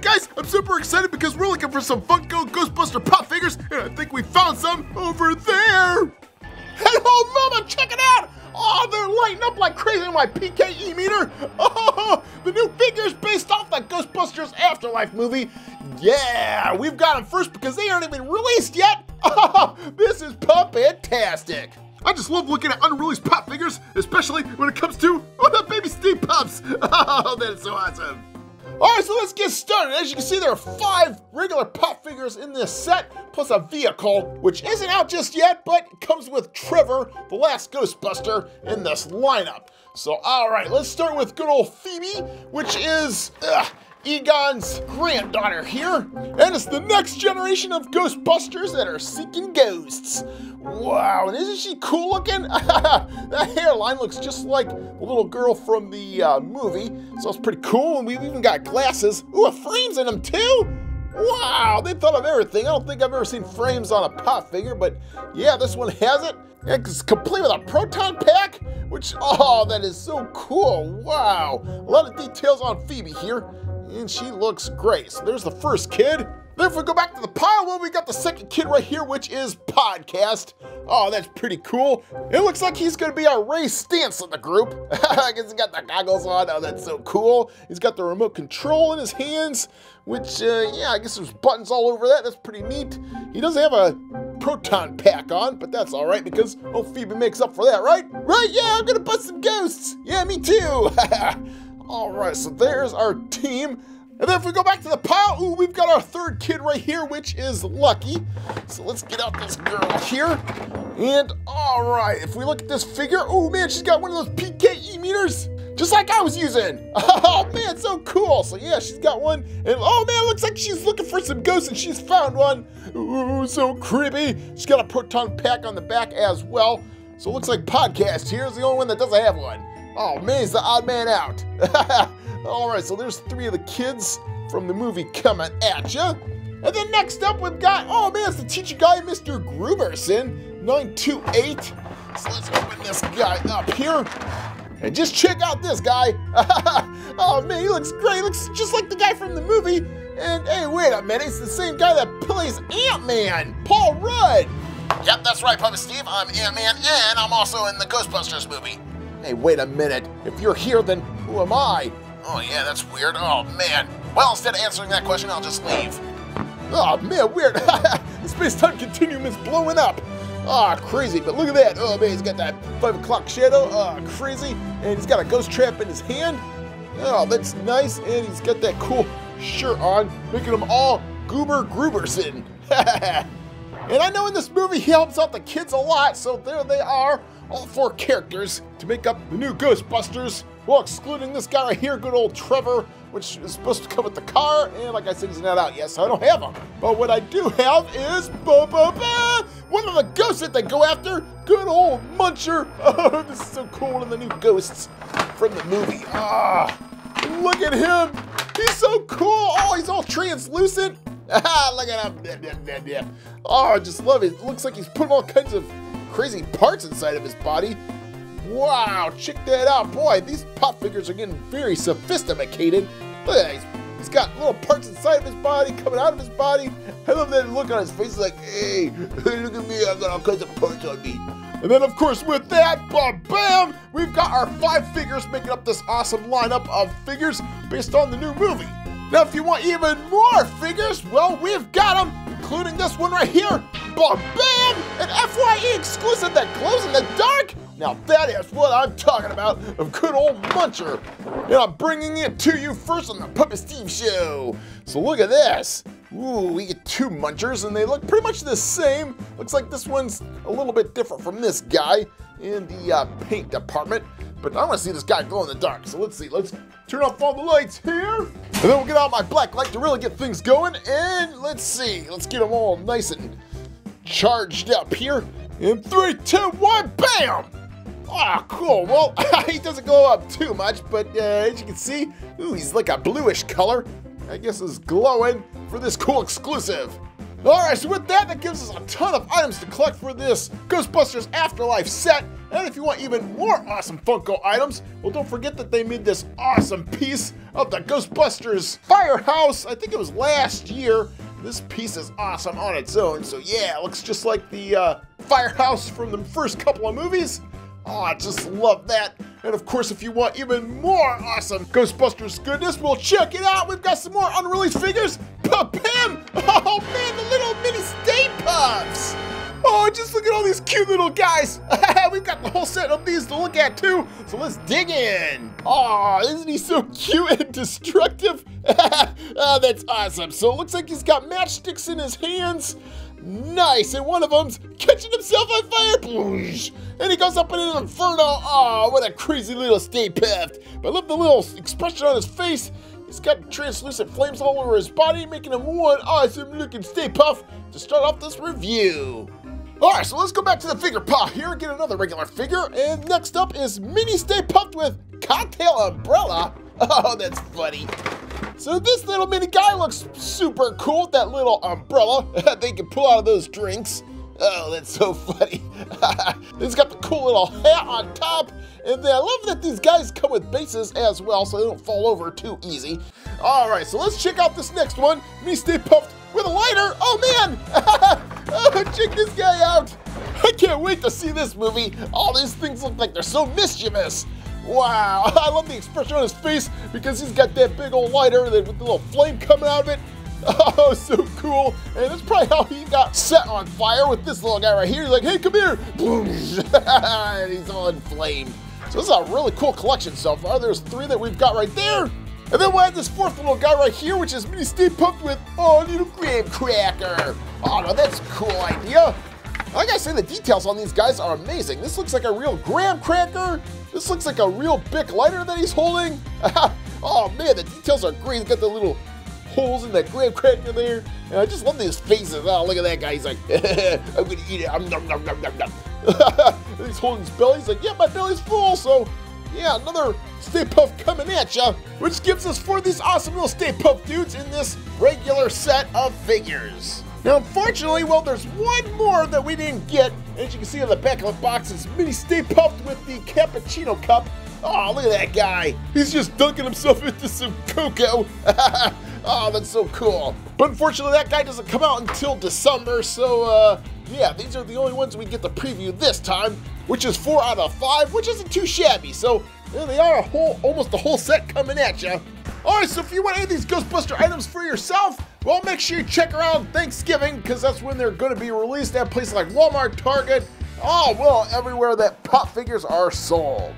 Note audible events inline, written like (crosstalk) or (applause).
Guys, I'm super excited because we're looking for some Funko Ghostbuster pop figures, and I think we found some over there! Hello mama, check it out! Oh, they're lighting up like crazy on my PKE meter! (laughs) Oh, the new figures based off the Ghostbusters Afterlife movie! Yeah, we've got them first because they aren't even released yet! (laughs) Oh, this is puppet-tastic! I just love looking at unreleased pop figures, especially when it comes to (laughs) oh, baby Steve Pups! Oh, that's so awesome! Alright, so let's get started. As you can see, there are five regular pop figures in this set, plus a vehicle, which isn't out just yet, but comes with Trevor, the last Ghostbuster, in this lineup. So, alright, let's start with good old Phoebe, which is... Ugh, Egon's granddaughter here, and it's the next generation of Ghostbusters that are seeking ghosts. Wow, and isn't she cool looking? (laughs) that hairline looks just like the little girl from the uh, movie, so it's pretty cool, and we've even got glasses. Ooh, frames in them too? Wow, they thought of everything. I don't think I've ever seen frames on a pop figure, but yeah, this one has it. It's complete with a proton pack, which, oh, that is so cool. Wow. A lot of details on Phoebe here and she looks great. So there's the first kid. If we go back to the pile, well, we got the second kid right here, which is Podcast. Oh, that's pretty cool. It looks like he's gonna be our Ray Stantz in the group. (laughs) I guess he got the goggles on. Oh, that's so cool. He's got the remote control in his hands, which, uh, yeah, I guess there's buttons all over that. That's pretty neat. He does have a proton pack on, but that's all right because oh, Phoebe makes up for that, right? Right, yeah, I'm gonna bust some ghosts. Yeah, me too. (laughs) All right, so there's our team. And then if we go back to the pile, ooh, we've got our third kid right here, which is Lucky. So let's get out this girl here. And all right, if we look at this figure, oh man, she's got one of those PKE meters, just like I was using. (laughs) Oh man, so cool. So yeah, she's got one. And oh man, looks like she's looking for some ghosts and she's found one. Ooh, so creepy. She's got a proton pack on the back as well. So it looks like Podcast here is the only one that doesn't have one. Oh man, he's the odd man out. (laughs) Alright, so there's three of the kids from the movie coming at ya. And then next up we've got, oh man, it's the teacher guy, Mr. Grooberson, 928. So let's open this guy up here. And just check out this guy. (laughs) oh man, he looks great. He looks just like the guy from the movie. And hey, wait a minute, it's the same guy that plays Ant-Man, Paul Rudd. Yep, that's right, Puppet Steve. I'm Ant-Man, and I'm also in the Ghostbusters movie. Hey, wait a minute. If you're here, then who am I? Oh, yeah, that's weird. Oh, man. Well, instead of answering that question, I'll just leave. Oh, man, weird. (laughs) the space-time continuum is blowing up. Ah, oh, crazy. But look at that. Oh, man, he's got that 5 o'clock shadow. Ah, oh, crazy. And he's got a ghost trap in his hand. Oh, that's nice. And he's got that cool shirt on, making him all Goober Grooberson. (laughs) and I know in this movie he helps out the kids a lot, so there they are all four characters to make up the new Ghostbusters, well, excluding this guy right here, good old Trevor, which is supposed to come with the car, and like I said, he's not out yet, so I don't have him. But what I do have is, ba ba ba, one of the ghosts that they go after, good old Muncher. (laughs) Oh, this is so cool, and the new ghosts from the movie. Ah, look at him. He's so cool. Oh, he's all translucent. (laughs) Look at him. Oh, I just love it. it. Looks like he's putting all kinds of crazy parts inside of his body. Wow, check that out. Boy, these pop figures are getting very sophisticated. Look at that. He's, he's got little parts inside of his body, coming out of his body. I love that look on his face. like, hey, (laughs) look at me. I got all kinds of parts on me. And then, of course, with that, bam, bam, we've got our five figures making up this awesome lineup of figures based on the new movie. Now, if you want even more figures, well, we've got them, including this one right here. Bam! An FYE exclusive that glows in the dark? Now that is what I'm talking about, a good old muncher. And I'm bringing it to you first on the Puppet Steve Show. So look at this. Ooh, we get two munchers and they look pretty much the same. Looks like this one's a little bit different from this guy in the uh, paint department. But I want to see this guy glow in the dark. So let's see. Let's turn off all the lights here. And then we'll get out my black light to really get things going. And let's see. Let's get them all nice and charged up here. In three, two, one, bam! Ah, oh, cool. Well, (laughs) he doesn't go up too much, but uh, as you can see, ooh, he's like a bluish color. I guess is glowing for this cool exclusive. Alright, so with that, that gives us a ton of items to collect for this Ghostbusters Afterlife set. And if you want even more awesome Funko items, well, don't forget that they made this awesome piece of the Ghostbusters Firehouse. I think it was last year. This piece is awesome on its own. So yeah, it looks just like the uh, Firehouse from the first couple of movies. Oh, I just love that. And of course, if you want even more awesome Ghostbusters goodness, well, check it out. We've got some more unreleased figures. Pam! (laughs) Oh man, the little mini Stay Pufts! Oh, just look at all these cute little guys. (laughs) We've got the whole set of these to look at too. So let's dig in. Oh, isn't he so cute and destructive? oh, (laughs) that's awesome. So it looks like he's got matchsticks in his hands. Nice, and one of them's catching himself on fire. And he goes up in an inferno. Oh, what a crazy little Stay Puft. But I love the little expression on his face. He's got translucent flames all over his body, making him one awesome looking Stay Puft to start off this review. Alright, so let's go back to the figure pile here, get another regular figure, and next up is Mini Stay Puft with Cocktail Umbrella. (laughs) Oh, that's funny. So this little mini guy looks super cool with that little umbrella (laughs) they can pull out of those drinks. Oh, that's so funny. (laughs) He's got the cool little hat on top. And then I love that these guys come with bases as well so they don't fall over too easy. All right, so let's check out this next one. Me Stay Puft with a lighter. Oh, man. Oh, (laughs) check this guy out. I can't wait to see this movie. All these things look like they're so mischievous. Wow, (laughs) I love the expression on his face because he's got that big old lighter with the little flame coming out of it. (laughs) Oh, so cool. And that's probably how he got set on fire with this little guy right here. He's like, hey, come here. and he's all in flame. So this is a really cool collection so far. There's three that we've got right there. And then we have this fourth little guy right here, which is Mini Stay Puft with, oh, little graham cracker. Oh, no, that's a cool idea. Like I gotta say, the details on these guys are amazing. This looks like a real graham cracker. This looks like a real big lighter that he's holding. (laughs) oh man, the details are great. He's got the little holes in that graham cracker there. And I just love these faces. Oh, look at that guy. He's like, (laughs) I'm gonna eat it. I'm nom nom nom nom nom. he's holding his belly. He's like, yeah, my belly's full. So, yeah, another Stay Puft coming at ya, which gives us four of these awesome little Stay Puft dudes in this regular set of figures. Now, unfortunately, well, there's one more that we didn't get. As you can see on the back of the box, it's Mini Stay Puft with the cappuccino cup. Oh, look at that guy. He's just dunking himself (laughs) into some cocoa. (laughs) oh, that's so cool. But unfortunately, that guy doesn't come out until December, so, uh, yeah, these are the only ones we get to preview this time, which is four out of five, which isn't too shabby. So, they are a whole, almost a whole set coming at you. Alright, so if you want any of these Ghostbuster items for yourself, well, make sure you check around Thanksgiving, because that's when they're going to be released at places like Walmart, Target, oh, well, everywhere that pop figures are sold.